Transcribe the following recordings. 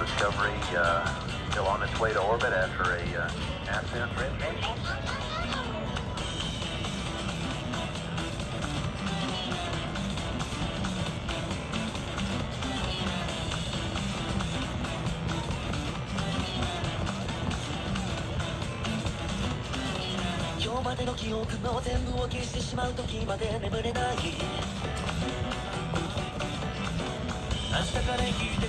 Discovery uh, still on its way to orbit after a uh, ascent relocation. 今日までの記憶の全部を消してしまう時まで眠れない明日から生きて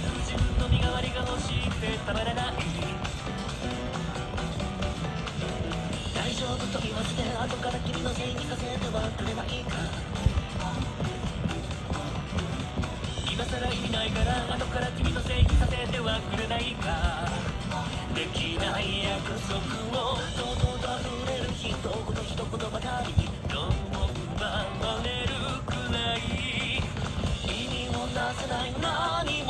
後から君のせいにさせてはくれないか。今さら意味ないから後から君のせいにさせてはくれないか。できない約束を堂々と溢れる一言一言ばかりにどうも奪われるくらい。意味をなせない何も